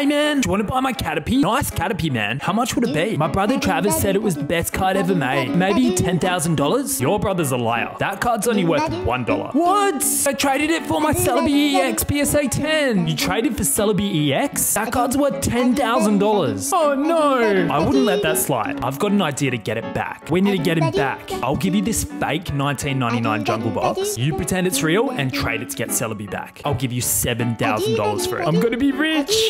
Hey man, do you want to buy my Caterpie? Nice Caterpie, man. How much would it be? My brother Travis said it was the best card ever made. Maybe $10,000? Your brother's a liar. That card's only worth $1. What? I traded it for my Celebi EX PSA 10. You traded for Celebi EX? That card's worth $10,000. Oh no. I wouldn't let that slide. I've got an idea to get it back. We need to get him back. I'll give you this fake 1999 Jungle Box. You pretend it's real and trade it to get Celebi back. I'll give you $7,000 for it. I'm gonna be rich.